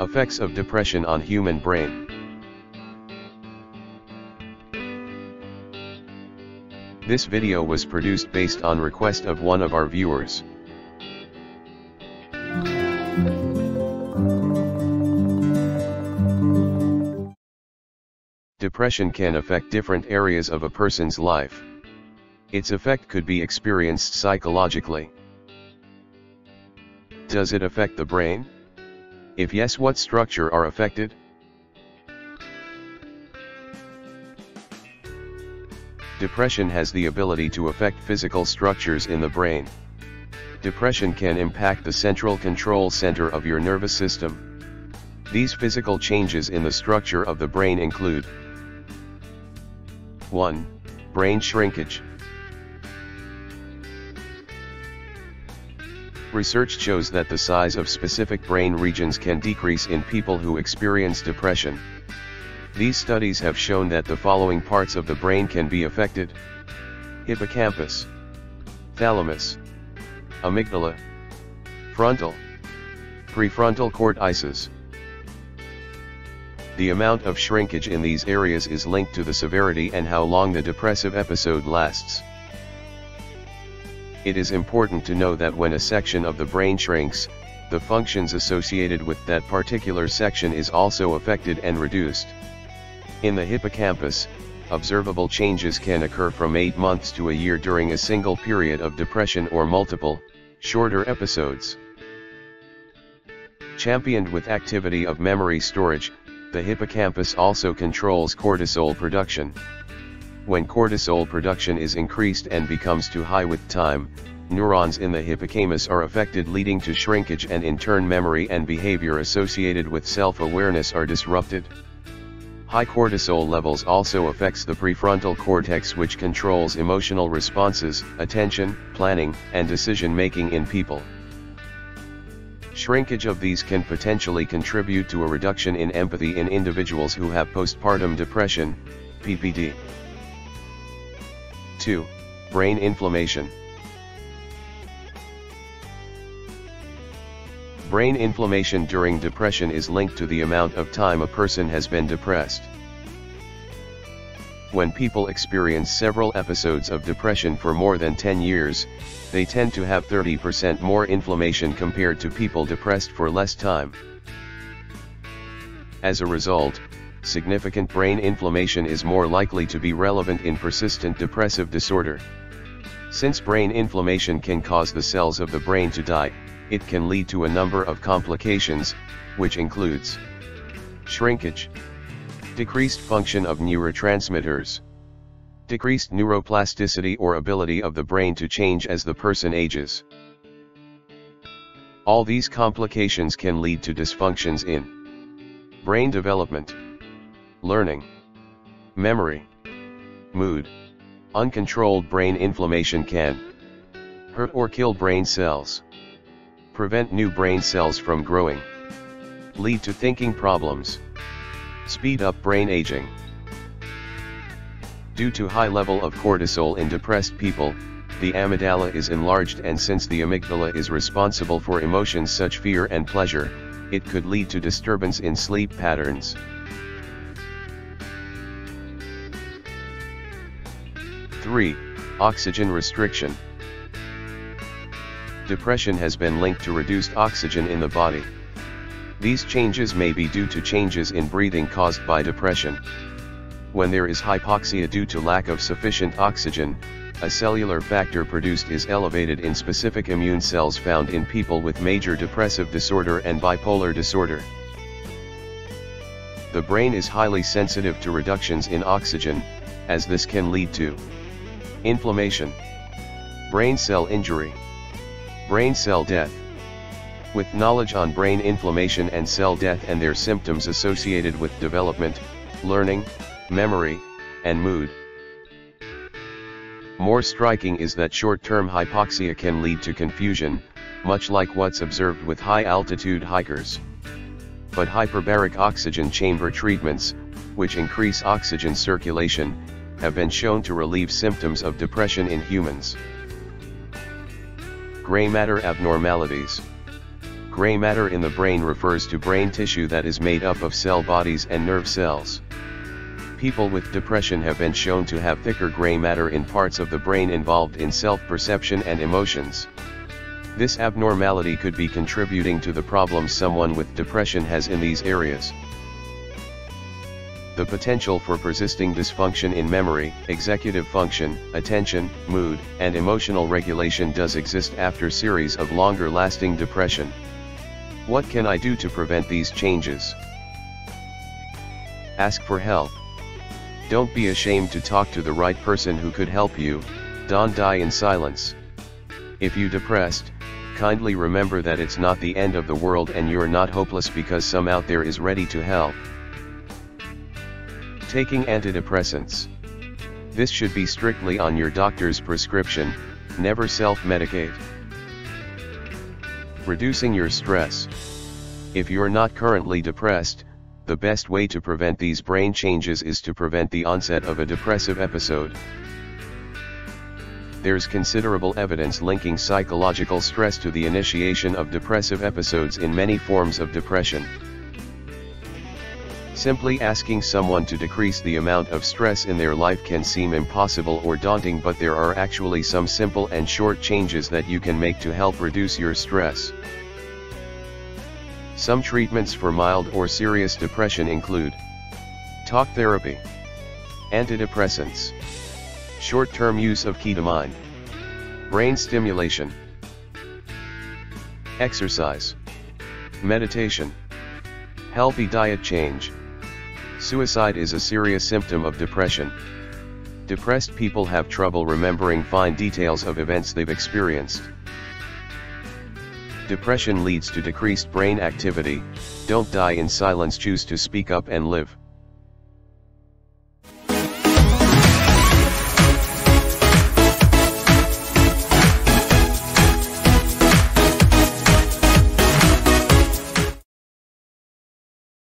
Effects of depression on human brain. This video was produced based on request of one of our viewers. Depression can affect different areas of a person's life. Its effect could be experienced psychologically. Does it affect the brain? If yes what structure are affected? Depression has the ability to affect physical structures in the brain. Depression can impact the central control center of your nervous system. These physical changes in the structure of the brain include 1. Brain shrinkage. Research shows that the size of specific brain regions can decrease in people who experience depression. These studies have shown that the following parts of the brain can be affected. Hippocampus, thalamus, amygdala, frontal, prefrontal cortices. The amount of shrinkage in these areas is linked to the severity and how long the depressive episode lasts. It is important to know that when a section of the brain shrinks, the functions associated with that particular section is also affected and reduced. In the hippocampus, observable changes can occur from 8 months to a year during a single period of depression or multiple, shorter episodes. Championed with activity of memory storage, the hippocampus also controls cortisol production. When cortisol production is increased and becomes too high with time, neurons in the hippocampus are affected leading to shrinkage and in turn memory and behavior associated with self-awareness are disrupted. High cortisol levels also affects the prefrontal cortex which controls emotional responses, attention, planning, and decision-making in people. Shrinkage of these can potentially contribute to a reduction in empathy in individuals who have postpartum depression, PPD. 2. Brain inflammation. Brain inflammation during depression is linked to the amount of time a person has been depressed. When people experience several episodes of depression for more than 10 years, they tend to have 30% more inflammation compared to people depressed for less time. As a result, significant brain inflammation is more likely to be relevant in persistent depressive disorder. Since brain inflammation can cause the cells of the brain to die, it can lead to a number of complications, which includes shrinkage, decreased function of neurotransmitters, decreased neuroplasticity or ability of the brain to change as the person ages. All these complications can lead to dysfunctions in brain development, learning, memory, mood, uncontrolled brain inflammation can hurt or kill brain cells prevent new brain cells from growing, lead to thinking problems, speed up brain aging. Due to high level of cortisol in depressed people, the amygdala is enlarged and since the amygdala is responsible for emotions such fear and pleasure, it could lead to disturbance in sleep patterns. Three, Oxygen restriction. Depression has been linked to reduced oxygen in the body. These changes may be due to changes in breathing caused by depression. When there is hypoxia due to lack of sufficient oxygen, a cellular factor produced is elevated in specific immune cells found in people with major depressive disorder and bipolar disorder. The brain is highly sensitive to reductions in oxygen, as this can lead to inflammation, brain cell injury, Brain cell death. With knowledge on brain inflammation and cell death and their symptoms associated with development, learning, memory, and mood. More striking is that short-term hypoxia can lead to confusion, much like what's observed with high-altitude hikers. But hyperbaric oxygen chamber treatments, which increase oxygen circulation, have been shown to relieve symptoms of depression in humans. Gray matter abnormalities. Gray matter in the brain refers to brain tissue that is made up of cell bodies and nerve cells. People with depression have been shown to have thicker gray matter in parts of the brain involved in self-perception and emotions. This abnormality could be contributing to the problems someone with depression has in these areas. The potential for persisting dysfunction in memory, executive function, attention, mood, and emotional regulation does exist after series of longer-lasting depression. What can I do to prevent these changes? Ask for help. Don't be ashamed to talk to the right person who could help you, don't die in silence. If you depressed, kindly remember that it's not the end of the world and you're not hopeless because some out there is ready to help. Taking antidepressants. This should be strictly on your doctor's prescription, never self-medicate. Reducing your stress. If you're not currently depressed, the best way to prevent these brain changes is to prevent the onset of a depressive episode. There's considerable evidence linking psychological stress to the initiation of depressive episodes in many forms of depression. Simply asking someone to decrease the amount of stress in their life can seem impossible or daunting but there are actually some simple and short changes that you can make to help reduce your stress. Some treatments for mild or serious depression include Talk therapy Antidepressants Short-term use of ketamine Brain stimulation Exercise Meditation Healthy diet change Suicide is a serious symptom of depression. Depressed people have trouble remembering fine details of events they've experienced. Depression leads to decreased brain activity, don't die in silence choose to speak up and live.